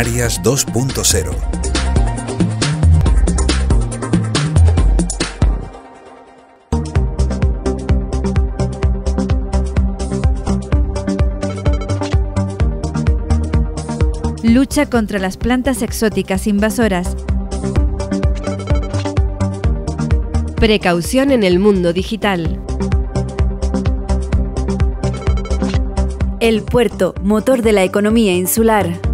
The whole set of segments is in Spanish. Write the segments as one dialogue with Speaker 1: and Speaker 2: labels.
Speaker 1: Canarias 2.0.
Speaker 2: Lucha contra las plantas exóticas invasoras. Precaución en el mundo digital. El puerto, motor de la economía insular.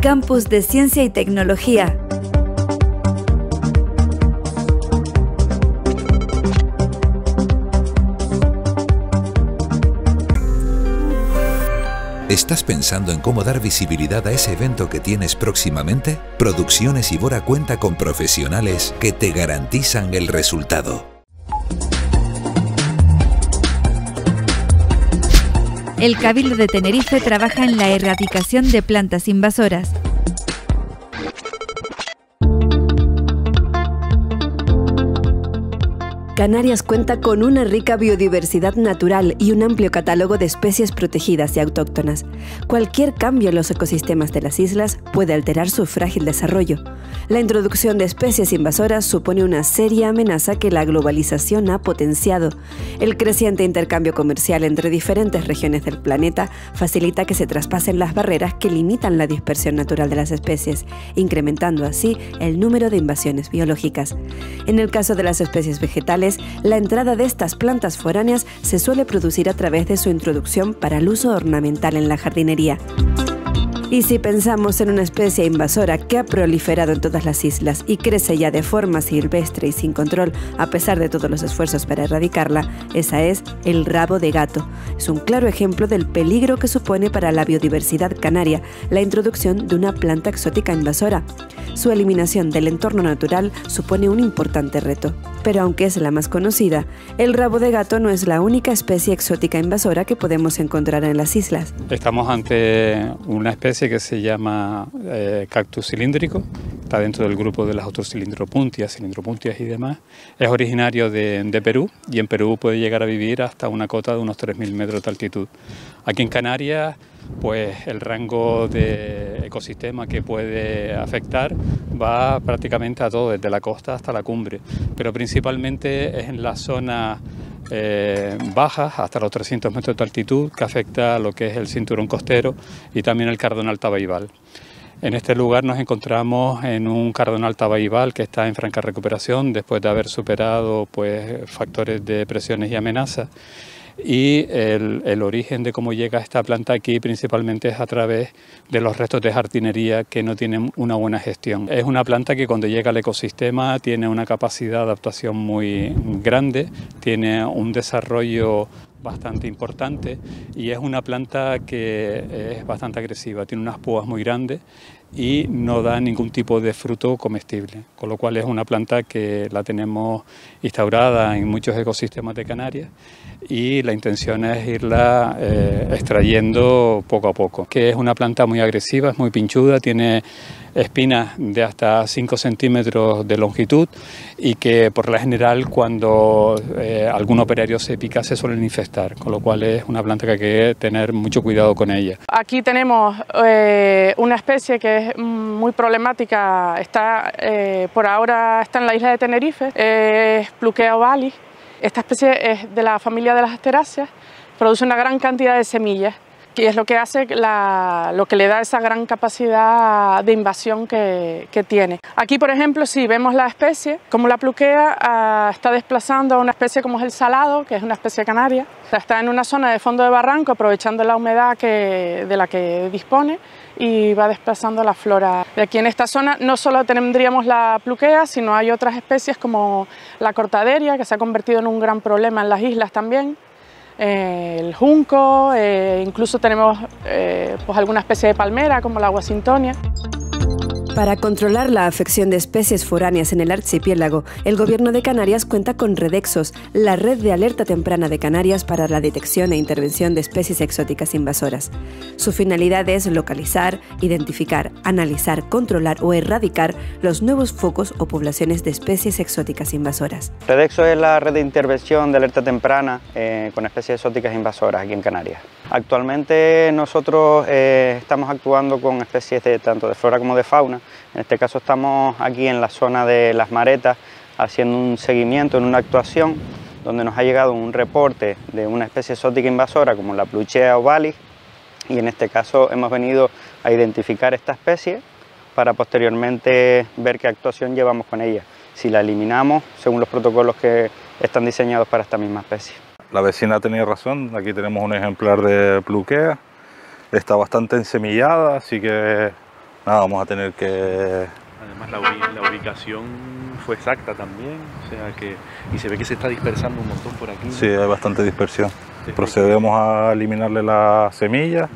Speaker 2: Campus de Ciencia y Tecnología.
Speaker 1: ¿Estás pensando en cómo dar visibilidad a ese evento que tienes próximamente? Producciones Ibora cuenta con profesionales que te garantizan el resultado.
Speaker 2: El Cabildo de Tenerife trabaja en la erradicación de plantas invasoras. Canarias cuenta con una rica biodiversidad natural y un amplio catálogo de especies protegidas y autóctonas. Cualquier cambio en los ecosistemas de las islas puede alterar su frágil desarrollo. La introducción de especies invasoras supone una seria amenaza que la globalización ha potenciado. El creciente intercambio comercial entre diferentes regiones del planeta facilita que se traspasen las barreras que limitan la dispersión natural de las especies, incrementando así el número de invasiones biológicas. En el caso de las especies vegetales, la entrada de estas plantas foráneas se suele producir a través de su introducción para el uso ornamental en la jardinería. Y si pensamos en una especie invasora que ha proliferado en todas las islas y crece ya de forma silvestre y sin control a pesar de todos los esfuerzos para erradicarla, esa es el rabo de gato. Es un claro ejemplo del peligro que supone para la biodiversidad canaria la introducción de una planta exótica invasora. Su eliminación del entorno natural supone un importante reto. Pero aunque es la más conocida, el rabo de gato no es la única especie exótica invasora que podemos encontrar en las islas.
Speaker 3: Estamos ante una especie que se llama eh, cactus cilíndrico, está dentro del grupo de las autocilindropuntias, cilindropuntias y demás. Es originario de, de, Perú y en Perú puede llegar a vivir hasta una cota de unos 3.000 metros de altitud. Aquí en Canarias, pues el rango de ecosistema que puede afectar va prácticamente a todo, desde la costa hasta la cumbre, pero principalmente es en la zona eh, bajas hasta los 300 metros de altitud que afecta a lo que es el cinturón costero y también el cardonal tabaibal. En este lugar nos encontramos en un cardonal tabaibal que está en franca recuperación después de haber superado pues, factores de presiones y amenazas y el, origen de cómo llega esta planta aquí principalmente es a través de los restos de jardinería que no tienen una buena gestión. Es una planta que cuando llega al ecosistema tiene una capacidad de adaptación muy grande, tiene un desarrollo bastante importante y es una planta que es bastante agresiva, tiene unas púas muy grandes y no da ningún tipo de fruto comestible, con lo cual es una planta que la tenemos instaurada en muchos ecosistemas de Canarias y la intención es irla eh, extrayendo poco a poco, que es una planta muy agresiva, es muy pinchuda, tiene espinas de hasta 5 centímetros de longitud y que por la general cuando eh, algún operario se pica se suelen infestar, con lo cual es una planta que hay que tener mucho cuidado con ella.
Speaker 4: Aquí tenemos eh, una especie que es muy problemática, está, por ahora está en la isla de Tenerife, es Pluquea ovalis. Esta especie es de la familia de las asteráceas, produce una gran cantidad de semillas y es lo que hace lo que le da esa gran capacidad de invasión que, tiene. Aquí, por ejemplo, si vemos la especie, como la pluquea ah, está desplazando a una especie como es el salado, que es una especie canaria, está en una zona de fondo de barranco, aprovechando la humedad de la que dispone y va desplazando la flora. De aquí en esta zona no solo tendríamos la pluquea, sino hay otras especies como la cortaderia, que se ha convertido en un gran problema en las islas también, el junco, eh, incluso tenemos eh, pues alguna especie de palmera como la Washingtonia.
Speaker 2: Para controlar la afección de especies foráneas en el archipiélago, el Gobierno de Canarias cuenta con Redexos, la red de alerta temprana de Canarias para la detección e intervención de especies exóticas invasoras. Su finalidad es localizar, identificar, analizar, controlar o erradicar los nuevos focos o poblaciones de especies exóticas invasoras.
Speaker 5: Redexo es la red de intervención de alerta temprana eh, con especies exóticas invasoras aquí en Canarias. Actualmente nosotros eh, estamos actuando con especies de, tanto de flora como de fauna. En este caso estamos aquí en la zona de las maretas haciendo un seguimiento en una actuación donde nos ha llegado un reporte de una especie exótica invasora como la Pluchea ovalis y en este caso hemos venido a identificar esta especie para posteriormente ver qué actuación llevamos con ella, si la eliminamos según los protocolos que están diseñados para esta misma especie.
Speaker 6: La vecina tenía razón, aquí tenemos un ejemplar de pluquea, está bastante ensemillada, así que nada, vamos a tener que...
Speaker 7: Además la, ubicación fue exacta también, o sea que... y se ve que se está dispersando un montón por aquí.
Speaker 6: Sí, hay bastante dispersión. Procedemos a eliminarle las semillas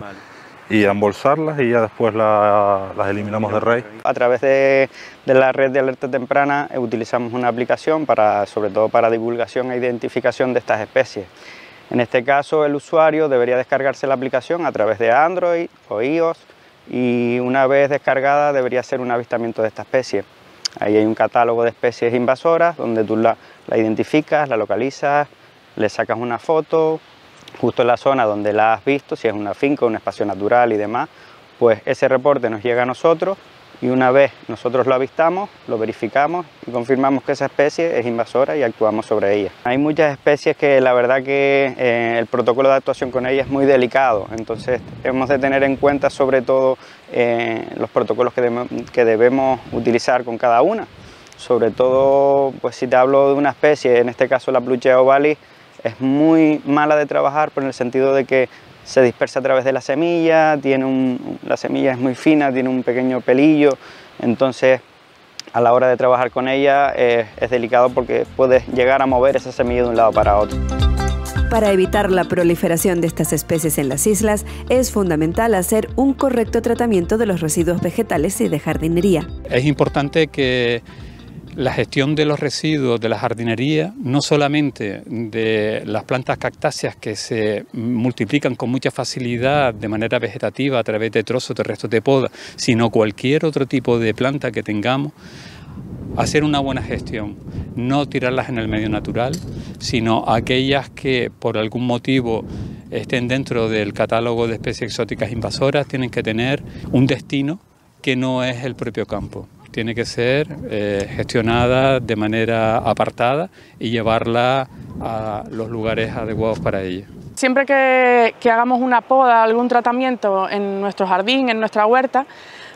Speaker 6: y embolsarlas y ya después las eliminamos de raíz.
Speaker 5: A través de, la red de alerta temprana eh, utilizamos una aplicación para, sobre todo para divulgación e identificación de estas especies. En este caso el usuario debería descargarse la aplicación a través de Android o iOS y una vez descargada debería hacer un avistamiento de esta especie. Ahí hay un catálogo de especies invasoras donde tú la, la identificas, la localizas, le sacas una foto, justo en la zona donde la has visto, si es una finca, un espacio natural y demás, pues ese reporte nos llega a nosotros y una vez nosotros lo avistamos, lo verificamos y confirmamos que esa especie es invasora y actuamos sobre ella. Hay muchas especies que la verdad que eh, el protocolo de actuación con ellas es muy delicado, entonces hemos de tener en cuenta sobre todo eh, los protocolos que, que debemos utilizar con cada una. Sobre todo, pues si te hablo de una especie, en este caso la Pluchea ovalis, es muy mala de trabajar por el sentido de que se dispersa a través de la semilla, tiene un, la semilla es muy fina, tiene un pequeño pelillo, entonces a la hora de trabajar con ella eh, es delicado porque puedes llegar a mover esa semilla de un lado para otro.
Speaker 2: Para evitar la proliferación de estas especies en las islas, es fundamental hacer un correcto tratamiento de los residuos vegetales y de jardinería.
Speaker 3: Es importante que la gestión de los residuos de la jardinería, no solamente de las plantas cactáceas que se multiplican con mucha facilidad de manera vegetativa a través de trozos de restos de poda, sino cualquier otro tipo de planta que tengamos, hacer una buena gestión, no tirarlas en el medio natural, sino aquellas que por algún motivo estén dentro del catálogo de especies exóticas invasoras, tienen que tener un destino que no es el propio campo tiene que ser eh, gestionada de manera apartada y llevarla a los lugares adecuados para ella.
Speaker 4: Siempre que, hagamos una poda, algún tratamiento en nuestro jardín, en nuestra huerta,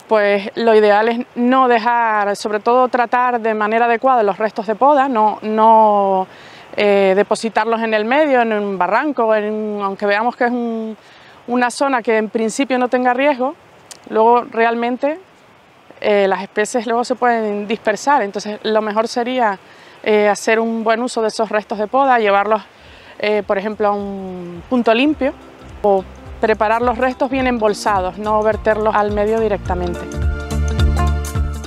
Speaker 4: pues lo ideal es no dejar, sobre todo tratar de manera adecuada los restos de poda, no, eh, depositarlos en el medio, en un barranco, aunque veamos que es una zona que en principio no tenga riesgo, luego realmente eh, las especies luego se pueden dispersar, entonces lo mejor sería eh, hacer un buen uso de esos restos de poda, llevarlos eh, por ejemplo a un punto limpio o preparar los restos bien embolsados, no verterlos al medio directamente.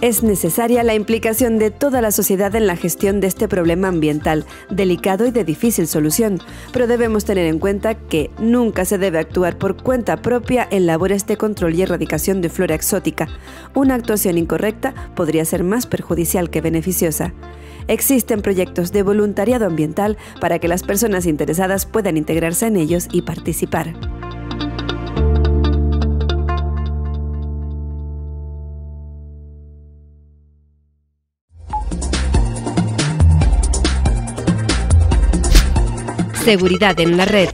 Speaker 2: Es necesaria la implicación de toda la sociedad en la gestión de este problema ambiental, delicado y de difícil solución, pero debemos tener en cuenta que nunca se debe actuar por cuenta propia en labores de control y erradicación de flora exótica. Una actuación incorrecta podría ser más perjudicial que beneficiosa. Existen proyectos de voluntariado ambiental para que las personas interesadas puedan integrarse en ellos y participar. Seguridad en la red.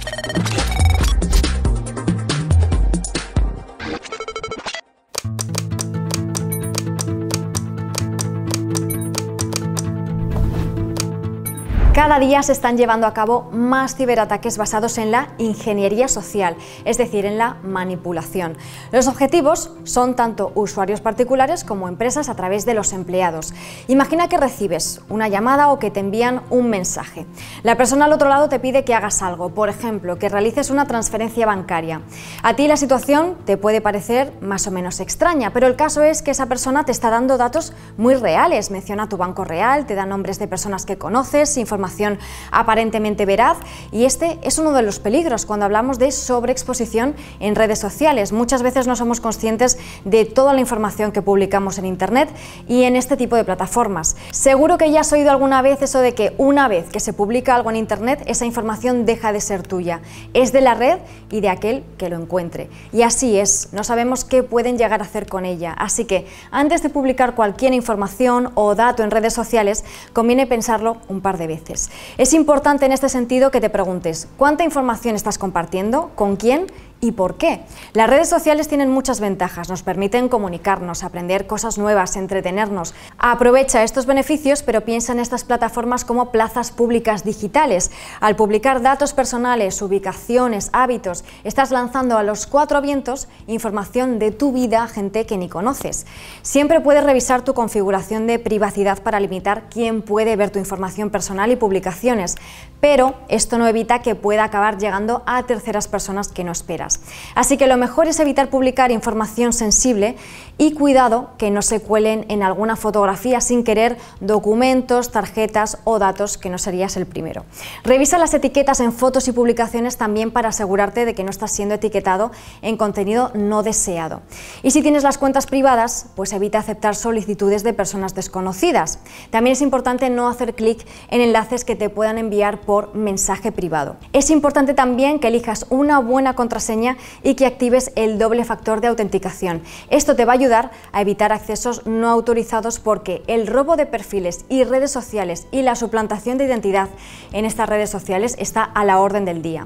Speaker 8: Día se están llevando a cabo más ciberataques basados en la ingeniería social, es decir, en la manipulación. Los objetivos son tanto usuarios particulares como empresas a través de los empleados. Imagina que recibes una llamada o que te envían un mensaje. La persona al otro lado te pide que hagas algo, por ejemplo, que realices una transferencia bancaria. A ti la situación te puede parecer más o menos extraña, pero el caso es que esa persona te está dando datos muy reales. Menciona tu banco real, te da nombres de personas que conoces, información aparentemente veraz y este es uno de los peligros cuando hablamos de sobreexposición en redes sociales. Muchas veces no somos conscientes de toda la información que publicamos en Internet y en este tipo de plataformas. Seguro que ya has oído alguna vez eso de que una vez que se publica algo en Internet, esa información deja de ser tuya. Es de la red y de aquel que lo encuentre. Y así es, no sabemos qué pueden llegar a hacer con ella. Así que antes de publicar cualquier información o dato en redes sociales, conviene pensarlo un par de veces. Es importante en este sentido que te preguntes, ¿cuánta información estás compartiendo? ¿Con quién? ¿Y por qué? Las redes sociales tienen muchas ventajas, nos permiten comunicarnos, aprender cosas nuevas, entretenernos. Aprovecha estos beneficios, pero piensa en estas plataformas como plazas públicas digitales. Al publicar datos personales, ubicaciones, hábitos, estás lanzando a los cuatro vientos información de tu vida a gente que ni conoces. Siempre puedes revisar tu configuración de privacidad para limitar quién puede ver tu información personal y publicaciones, pero esto no evita que pueda acabar llegando a terceras personas que no esperas. Así que lo mejor es evitar publicar información sensible y cuidado que no se cuelen en alguna fotografía sin querer documentos, tarjetas o datos que no serías el primero. Revisa las etiquetas en fotos y publicaciones también para asegurarte de que no estás siendo etiquetado en contenido no deseado. Y si tienes las cuentas privadas, pues evita aceptar solicitudes de personas desconocidas. También es importante no hacer clic en enlaces que te puedan enviar por mensaje privado. Es importante también que elijas una buena contraseña y que actives el doble factor de autenticación. Esto te va a a evitar accesos no autorizados porque el robo de perfiles y redes sociales y la suplantación de identidad en estas redes sociales está a la orden del día.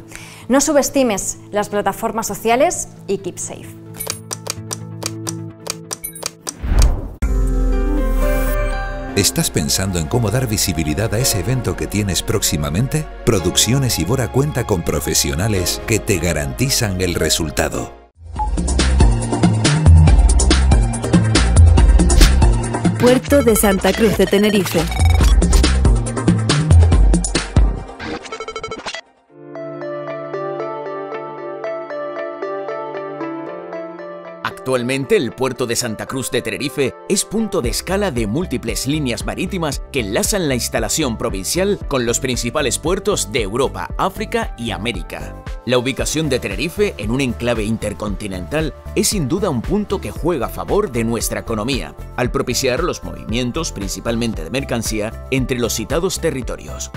Speaker 8: No subestimes las plataformas sociales y keep safe.
Speaker 1: ¿Estás pensando en cómo dar visibilidad a ese evento que tienes próximamente? Producciones Ibora cuenta con profesionales que te garantizan el resultado.
Speaker 2: Puerto de Santa Cruz de Tenerife.
Speaker 9: Actualmente el puerto de Santa Cruz de Tenerife es punto de escala de múltiples líneas marítimas que enlazan la instalación provincial con los principales puertos de Europa, África y América. La ubicación de Tenerife en un enclave intercontinental es sin duda un punto que juega a favor de nuestra economía, al propiciar los movimientos principalmente de mercancía entre los citados territorios.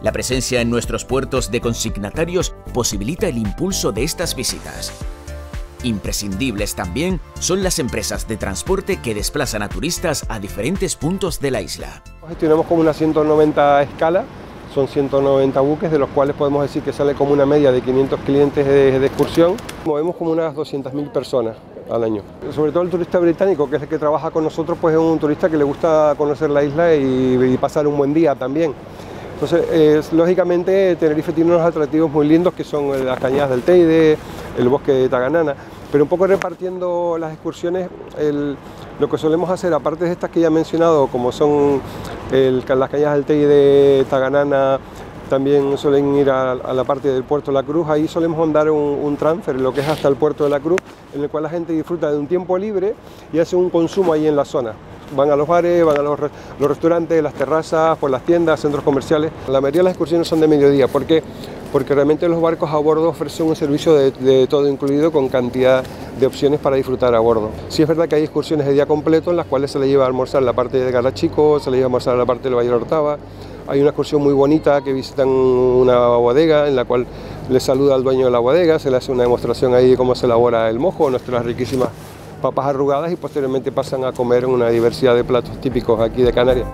Speaker 9: La presencia en nuestros puertos de consignatarios posibilita el impulso de estas visitas, Imprescindibles también son las empresas de transporte que desplazan a turistas a diferentes puntos de la isla.
Speaker 10: Gestionamos como unas 190 escalas, son 190 buques, de los cuales podemos decir que sale como una media de 500 clientes de, excursión. Movemos como unas 200.000 personas al año. Sobre todo el turista británico, que es el que trabaja con nosotros, pues es un turista que le gusta conocer la isla y, pasar un buen día también. Entonces, lógicamente, Tenerife tiene unos atractivos muy lindos que son las cañadas del Teide, el bosque de Taganana, pero un poco repartiendo las excursiones, lo que solemos hacer, aparte de estas que ya he mencionado, como son las cañadas del Tei de Taganana, también suelen ir a, la parte del puerto de la Cruz, ahí solemos andar un, transfer, lo que es hasta el puerto de la Cruz, en el cual la gente disfruta de un tiempo libre y hace un consumo ahí en la zona. Van a los bares, van a los, restaurantes, las terrazas, por las tiendas, centros comerciales. La mayoría de las excursiones son de mediodía. ¿Por qué? Porque realmente los barcos a bordo ofrecen un servicio de, todo incluido con cantidad de opciones para disfrutar a bordo. Sí es verdad que hay excursiones de día completo en las cuales se le lleva a almorzar la parte de Garachico, se le lleva a almorzar la parte del Valle de Ortava. Hay una excursión muy bonita que visitan una bodega en la cual le saluda al dueño de la bodega, se le hace una demostración ahí de cómo se elabora el mojo, nuestras riquísimas papas arrugadas y posteriormente pasan a comer una diversidad de platos típicos aquí de Canarias.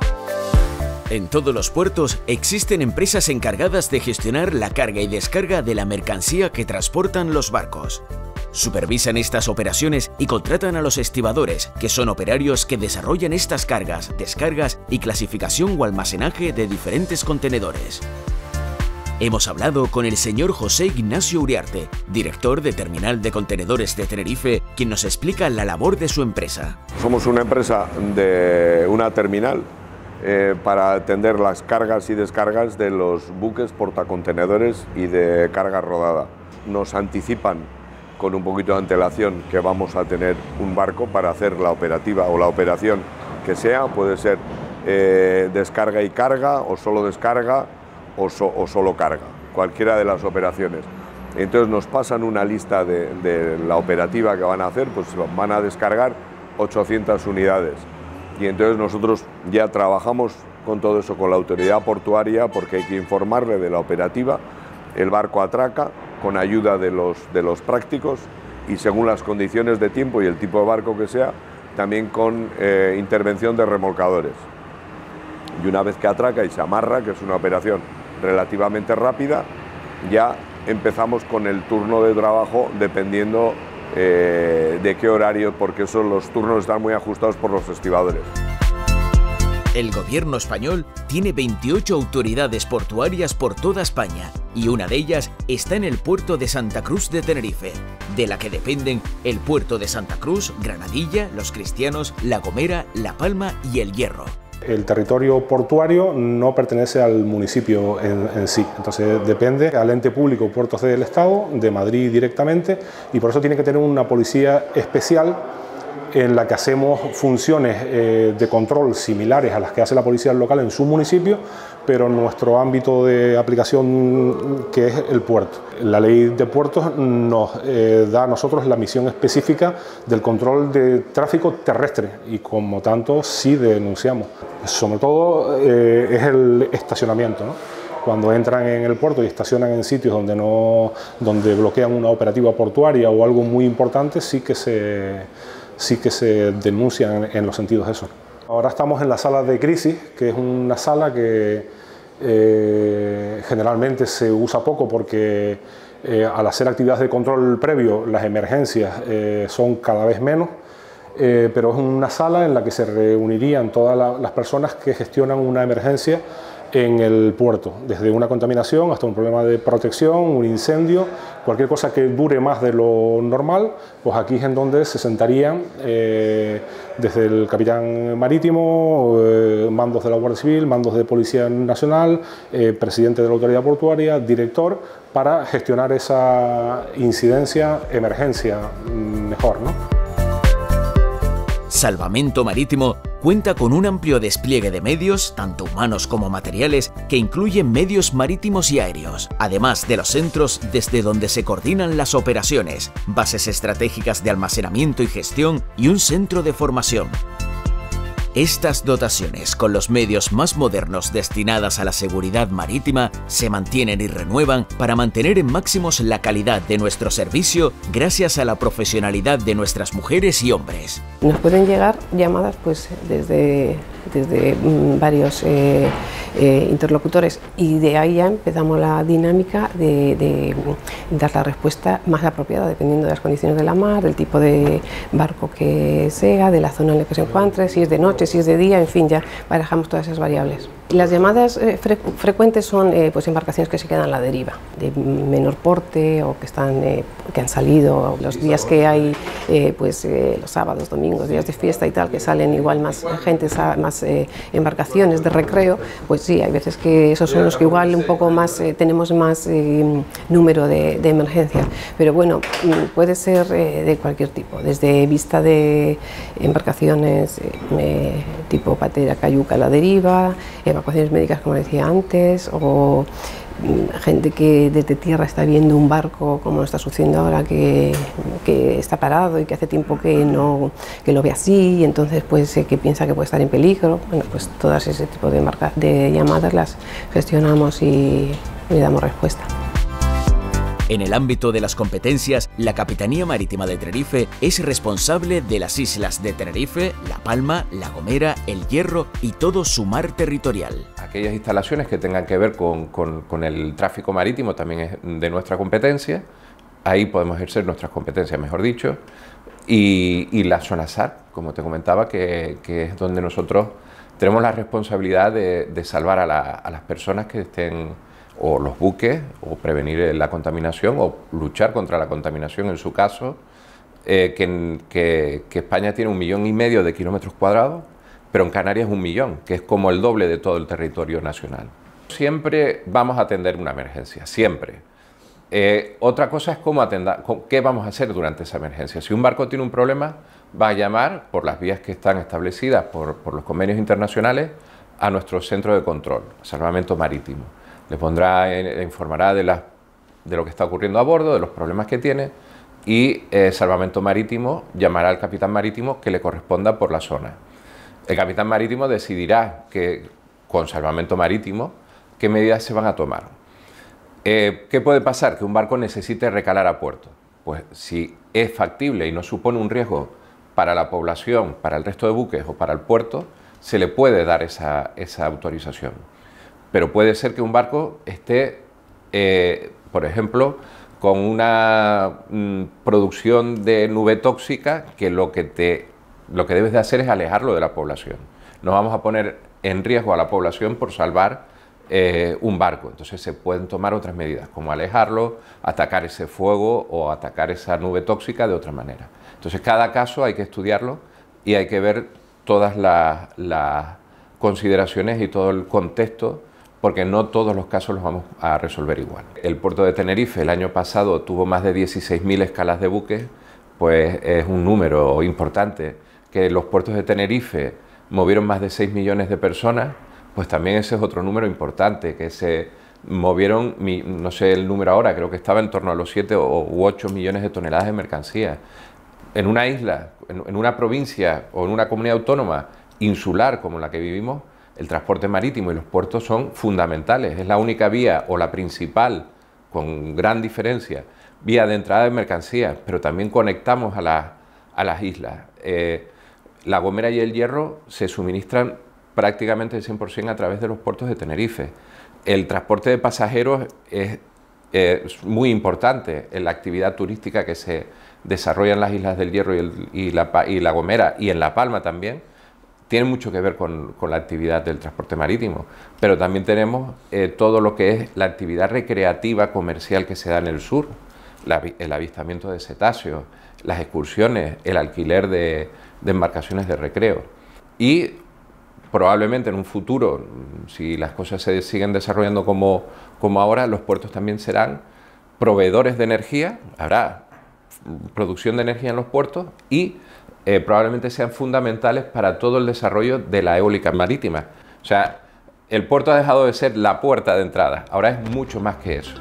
Speaker 9: En todos los puertos existen empresas encargadas de gestionar la carga y descarga de la mercancía que transportan los barcos. Supervisan estas operaciones y contratan a los estibadores, que son operarios que desarrollan estas cargas, descargas y clasificación o almacenaje de diferentes contenedores. Hemos hablado con el señor José Ignacio Uriarte, director de Terminal de Contenedores de Tenerife, quien nos explica la labor de su empresa.
Speaker 11: Somos una empresa de una terminal eh, para atender las cargas y descargas de los buques portacontenedores y de carga rodada. Nos anticipan con un poquito de antelación que vamos a tener un barco para hacer la operativa o la operación que sea, puede ser eh, descarga y carga, o solo descarga, o, solo carga, cualquiera de las operaciones. Entonces nos pasan una lista de, de la operativa que van a hacer, pues van a descargar 800 unidades. Y entonces nosotros ya trabajamos con todo eso con la autoridad portuaria porque hay que informarle de la operativa. El barco atraca con ayuda de los, de los prácticos y según las condiciones de tiempo y el tipo de barco que sea, también con eh, intervención de remolcadores. Y una vez que atraca y se amarra, que es una operación relativamente rápida, ya empezamos con el turno de trabajo dependiendo eh, de qué horario, porque eso, los turnos están muy ajustados por los estibadores.
Speaker 9: El gobierno español tiene 28 autoridades portuarias por toda España y una de ellas está en el puerto de Santa Cruz de Tenerife, de la que dependen el puerto de Santa Cruz, Granadilla, Los Cristianos, La Gomera, La Palma y El Hierro.
Speaker 12: El territorio portuario no pertenece al municipio en, sí, entonces depende al ente público Puertos del Estado, de Madrid directamente, y por eso tiene que tener una policía especial en la que hacemos funciones eh, de control similares a las que hace la policía local en su municipio, pero nuestro ámbito de aplicación que es el puerto. La ley de puertos nos eh, da a nosotros la misión específica del control de tráfico terrestre y como tanto sí denunciamos. Sobre todo eh, es el estacionamiento. cuando entran en el puerto y estacionan en sitios donde, no, donde bloquean una operativa portuaria o algo muy importante, sí que se, sí que se denuncian en, los sentidos de eso. Ahora estamos en la sala de crisis, que es una sala que eh, generalmente se usa poco porque eh, al hacer actividades de control previo las emergencias eh, son cada vez menos, pero es una sala en la que se reunirían todas las personas que gestionan una emergencia en el puerto, desde una contaminación hasta un problema de protección, un incendio, cualquier cosa que dure más de lo normal, pues aquí es en donde se sentarían eh, desde el capitán marítimo, eh, mandos de la Guardia Civil, mandos de Policía Nacional, eh, presidente de la autoridad portuaria, director, para gestionar esa incidencia, emergencia mm, mejor. ¿no?
Speaker 9: Salvamento Marítimo cuenta con un amplio despliegue de medios, tanto humanos como materiales, que incluyen medios marítimos y aéreos, además de los centros desde donde se coordinan las operaciones, bases estratégicas de almacenamiento y gestión y un centro de formación. Estas dotaciones, con los medios más modernos destinadas a la seguridad marítima, se mantienen y renuevan para mantener en máximos la calidad de nuestro servicio gracias a la profesionalidad de nuestras mujeres y hombres.
Speaker 13: Nos pueden llegar llamadas pues desde, desde mm, varios eh, eh, interlocutores y de ahí ya empezamos la dinámica de, dar la respuesta más apropiada dependiendo de las condiciones de la mar, del tipo de barco que sea, de la zona en la que se encuentre, si es de noche, si es de día, en fin, ya barajamos todas esas variables. Las llamadas eh, frecuentes son eh, pues embarcaciones que se quedan a la deriva, de menor porte o que, están, eh, que han salido los días que hay, pues los sábados, domingos, días de fiesta y tal, que salen igual más gente, más embarcaciones de recreo, pues sí, hay veces que esos son los que igual un poco más tenemos más número de, de, emergencias, pero bueno, mm, puede ser de cualquier tipo, desde vista de embarcaciones tipo patera, cayuca a la deriva, evacuaciones médicas, como decía antes, o mm, gente que desde tierra está viendo un barco, como está sucediendo ahora, que, que, está parado y que hace tiempo que no que lo ve así, y entonces pues que piensa que puede estar en peligro. Bueno, pues todas ese tipo de, de llamadas las gestionamos y le damos respuesta.
Speaker 9: En el ámbito de las competencias, la Capitanía Marítima de Tenerife es responsable de las islas de Tenerife, La Palma, La Gomera, El Hierro y todo su mar territorial.
Speaker 14: Aquellas instalaciones que tengan que ver con, el tráfico marítimo también es de nuestra competencia. Ahí podemos ejercer nuestras competencias, mejor dicho. Y, la zona SAR, como te comentaba, que, es donde nosotros tenemos la responsabilidad de, salvar a las personas que estén o los buques, o prevenir la contaminación, o luchar contra la contaminación en su caso, eh, que, España tiene un millón y medio de kilómetros cuadrados, pero en Canarias un millón, que es como el doble de todo el territorio nacional. Siempre vamos a atender una emergencia, siempre. Eh, otra cosa es cómo atender, qué vamos a hacer durante esa emergencia. Si un barco tiene un problema, va a llamar por las vías que están establecidas por, por los convenios internacionales a nuestro centro de control, salvamento marítimo. Le pondrá, le informará de, de lo que está ocurriendo a bordo, de los problemas que tiene y eh, salvamento marítimo llamará al capitán marítimo que le corresponda por la zona. El capitán marítimo decidirá que con salvamento marítimo qué medidas se van a tomar. Eh, ¿Qué puede pasar? Que un barco necesite recalar a puerto. Pues si es factible y no supone un riesgo para la población, para el resto de buques o para el puerto, se le puede dar esa, autorización. Pero puede ser que un barco esté, eh, por ejemplo, con una mm, producción de nube tóxica que lo que, te, lo que debes de hacer es alejarlo de la población. No vamos a poner en riesgo a la población por salvar eh, un barco. Entonces se pueden tomar otras medidas, como alejarlo, atacar ese fuego o atacar esa nube tóxica de otra manera. Entonces cada caso hay que estudiarlo y hay que ver todas las, consideraciones y todo el contexto porque no todos los casos los vamos a resolver igual. El puerto de Tenerife el año pasado tuvo más de 16.000 escalas de buques, pues es un número importante. Que los puertos de Tenerife movieron más de 6 millones de personas, pues también ese es otro número importante, que se movieron, no sé el número ahora, creo que estaba en torno a los 7 u 8 millones de toneladas de mercancía. En una isla, en una provincia o en una comunidad autónoma insular como la que vivimos, el transporte marítimo y los puertos son fundamentales. Es la única vía o la principal, con gran diferencia, vía de entrada de mercancías, pero también conectamos a, las islas. Eh, la Gomera y el Hierro se suministran prácticamente el 100% a través de los puertos de Tenerife. El transporte de pasajeros es, muy importante en la actividad turística que se desarrolla en las Islas del Hierro y, y la Gomera y en La Palma también tiene mucho que ver con, la actividad del transporte marítimo, pero también tenemos eh, todo lo que es la actividad recreativa comercial que se da en el sur, el avistamiento de cetáceos, las excursiones, el alquiler de, embarcaciones de recreo. Y probablemente en un futuro, si las cosas se siguen desarrollando como, como ahora, los puertos también serán proveedores de energía, habrá producción de energía en los puertos y eh, probablemente sean fundamentales para todo el desarrollo de la eólica marítima. O sea, el puerto ha dejado de ser la puerta de entrada, ahora es mucho más que eso.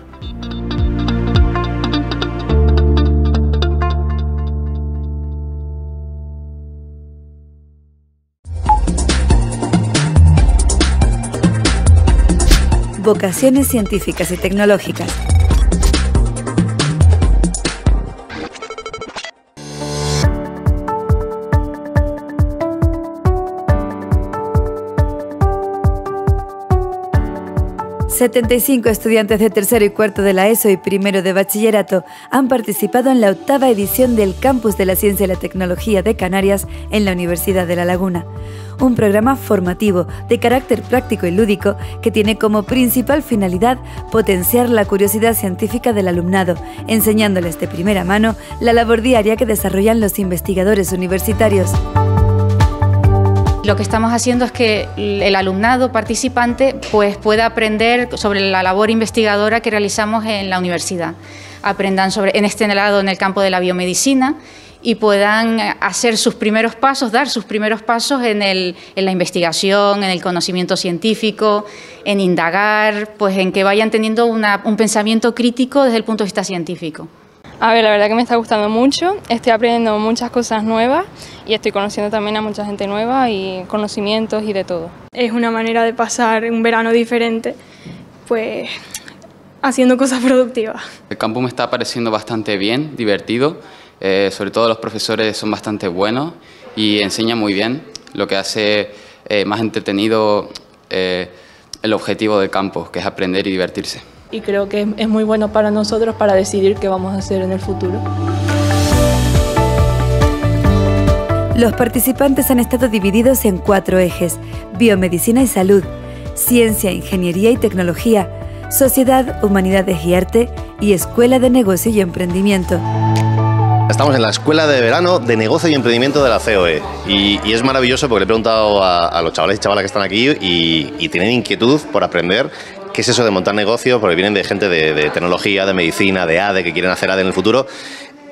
Speaker 2: Vocaciones científicas y tecnológicas 75 estudiantes de tercero y cuarto de la ESO y primero de bachillerato han participado en la octava edición del Campus de la Ciencia y la Tecnología de Canarias en la Universidad de La Laguna. Un programa formativo de carácter práctico y lúdico que tiene como principal finalidad potenciar la curiosidad científica del alumnado, enseñándoles de primera mano la labor diaria que desarrollan los investigadores universitarios.
Speaker 15: Lo que estamos haciendo es que el alumnado participante pues, pueda aprender sobre la labor investigadora que realizamos en la universidad. Aprendan sobre, en este lado en el campo de la biomedicina y puedan hacer sus primeros pasos, dar sus primeros pasos en, la investigación, en el conocimiento científico, en indagar, pues en que vayan teniendo un pensamiento crítico desde el punto de vista científico.
Speaker 16: A ver, la verdad que me está gustando mucho, estoy aprendiendo muchas cosas nuevas y estoy conociendo también a mucha gente nueva y conocimientos y de todo.
Speaker 17: Es una manera de pasar un verano diferente, pues haciendo cosas productivas.
Speaker 18: El campo me está pareciendo bastante bien, divertido, eh, sobre todo los profesores son bastante buenos y enseñan muy bien, lo que hace eh, más entretenido eh, el objetivo del campo, que es aprender y divertirse
Speaker 17: y creo que es muy bueno para nosotros para decidir qué vamos a hacer en el futuro.
Speaker 2: Los participantes han estado divididos en cuatro ejes, biomedicina y salud, ciencia, ingeniería y tecnología, sociedad, humanidades y arte y escuela de negocio y emprendimiento.
Speaker 19: Estamos en la Escuela de Verano de Negocio y Emprendimiento de la COE y, es maravilloso porque le he preguntado a, los chavales y chavalas que están aquí y, y tienen inquietud por aprender qué es eso de montar negocios, porque vienen de gente de, tecnología, de medicina, de ADE, que quieren hacer ADE en el futuro.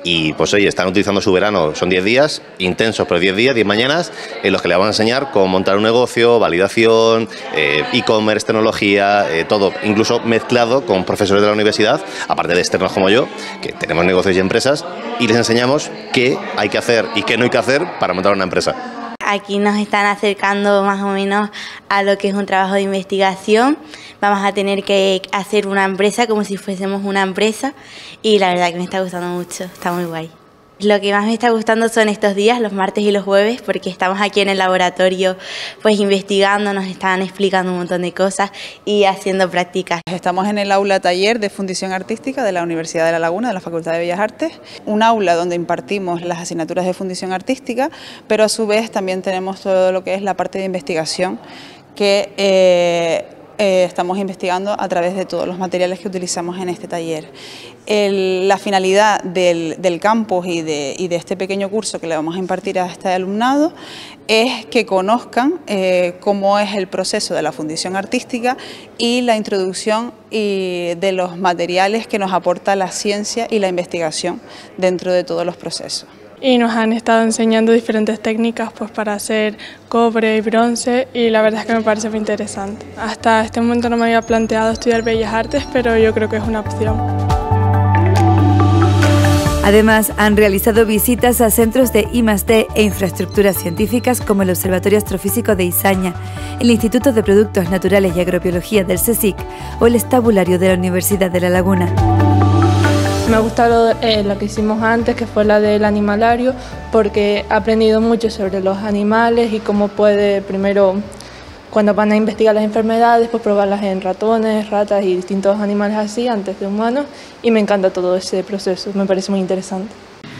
Speaker 19: y pues oye, están utilizando su verano, son 10 días, intensos, pero 10 días, 10 mañanas, en los que le van a enseñar cómo montar un negocio, validación, eh, e-commerce, tecnología, eh, todo, incluso mezclado con profesores de la universidad, aparte de externos como yo, que tenemos negocios y empresas, y les enseñamos qué hay que hacer y qué no hay que hacer para montar una empresa.
Speaker 20: Aquí nos están acercando más o menos a lo que es un trabajo de investigación. Vamos a tener que hacer una empresa como si fuésemos una empresa y la verdad que me está gustando mucho, está muy guay. Lo que más me está gustando son estos días, los martes y los jueves, porque estamos aquí en el laboratorio pues investigando, nos están explicando un montón de cosas y haciendo prácticas.
Speaker 21: Estamos en el aula taller de fundición artística de la Universidad de La Laguna, de la Facultad de Bellas Artes, un aula donde impartimos las asignaturas de fundición artística, pero a su vez también tenemos todo lo que es la parte de investigación que... Eh, eh, estamos investigando a través de todos los materiales que utilizamos en este taller. La finalidad del, campus y de, este pequeño curso que le vamos a impartir a este alumnado es que conozcan eh, cómo es el proceso de la fundición artística y la introducción de los materiales que nos aporta la ciencia y la investigación dentro de todos los procesos
Speaker 17: y nos han estado enseñando diferentes técnicas pues, para hacer cobre y bronce y la verdad es que me parece muy interesante. Hasta este momento no me había planteado estudiar Bellas Artes, pero yo creo que es una opción.
Speaker 2: Además, han realizado visitas a centros de I+D e infraestructuras científicas como el Observatorio Astrofísico de Izaña, el Instituto de Productos Naturales y Agrobiología del CSIC o el Estabulario de la Universidad de La Laguna.
Speaker 17: Me ha gustado eh, la que hicimos antes, que fue la del animalario, porque he aprendido mucho sobre los animales y cómo puede primero, cuando van a investigar las enfermedades, pues probarlas en ratones, ratas y distintos animales así antes de humanos. Y me encanta todo ese proceso, me parece muy interesante.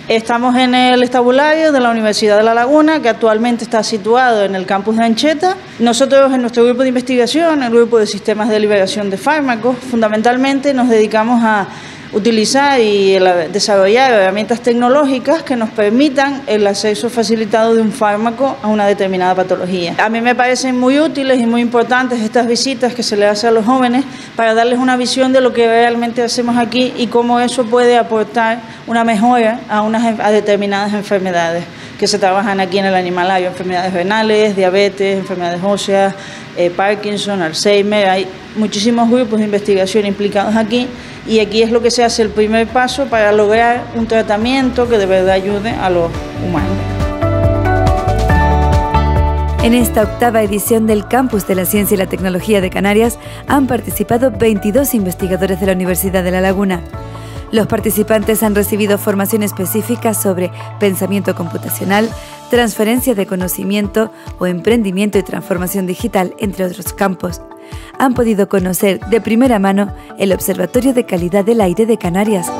Speaker 22: Estamos en el estabulario de la Universidad de La Laguna, que actualmente está situado en el campus de Ancheta. Nosotros en nuestro grupo de investigación, el grupo de sistemas de liberación de fármacos, fundamentalmente nos dedicamos a utilizar y desarrollar herramientas tecnológicas que nos permitan el acceso facilitado de un fármaco a una determinada patología. A mí me parecen muy útiles y muy importantes estas visitas que se le hace a los jóvenes para darles una visión de lo que realmente hacemos aquí y cómo eso puede aportar una mejora a, unas, a determinadas enfermedades que se trabajan aquí en el animalario, enfermedades renales, diabetes, enfermedades óseas, eh, Parkinson, Alzheimer, hay muchísimos grupos de investigación implicados aquí y aquí es lo que se hace el primer paso para lograr un tratamiento que de verdad ayude a los humanos.
Speaker 2: En esta octava edición del Campus de la Ciencia y la Tecnología de Canarias han participado 22 investigadores de la Universidad de La Laguna. Los participantes han recibido formación específica sobre pensamiento computacional, transferencia de conocimiento o emprendimiento y transformación digital, entre otros campos han podido conocer de primera mano el Observatorio de Calidad del Aire de Canarias.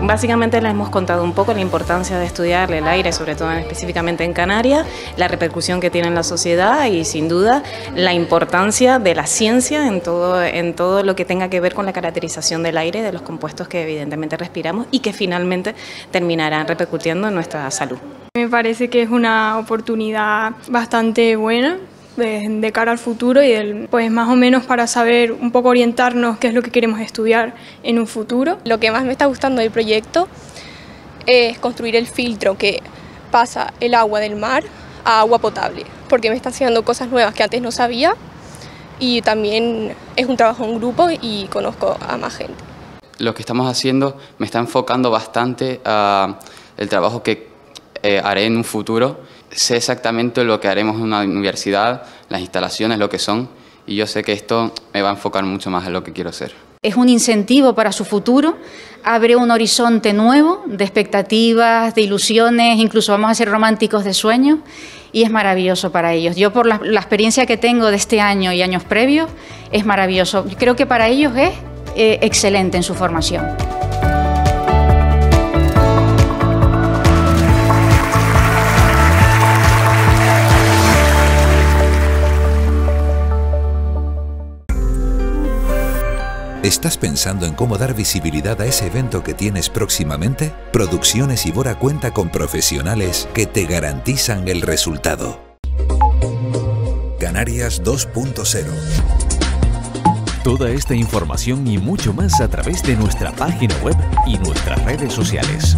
Speaker 23: Básicamente les hemos contado un poco la importancia de estudiar el aire, sobre todo específicamente en Canarias, la repercusión que tiene en la sociedad y sin duda la importancia de la ciencia en todo, en todo lo que tenga que ver con la caracterización del aire, de los compuestos que evidentemente respiramos y que finalmente terminarán repercutiendo en nuestra salud.
Speaker 17: Me parece que es una oportunidad bastante buena de, cara al futuro y pues más o menos para saber un poco orientarnos qué es lo que queremos estudiar en un futuro.
Speaker 24: Lo que más me está gustando del proyecto es construir el filtro que pasa el agua del mar a agua potable, porque me está haciendo cosas nuevas que antes no sabía y también es un trabajo en grupo y conozco a más gente.
Speaker 18: Lo que estamos haciendo me está enfocando bastante a el trabajo que eh, haré en un futuro sé exactamente lo que haremos en una universidad, las instalaciones, lo que son, y yo sé que esto me va a enfocar mucho más en lo que quiero ser.
Speaker 15: Es un incentivo para su futuro, abre un horizonte nuevo de expectativas, de ilusiones, incluso vamos a ser románticos de sueños y es maravilloso para ellos. Yo por la, experiencia que tengo de este año y años previos, es maravilloso. Creo que para ellos es eh, excelente en su formación.
Speaker 1: ¿Estás pensando en cómo dar visibilidad a ese evento que tienes próximamente? Producciones Ibora cuenta con profesionales que te garantizan el resultado. Canarias 2.0
Speaker 25: Toda esta información y mucho más a través de nuestra página web y nuestras redes sociales.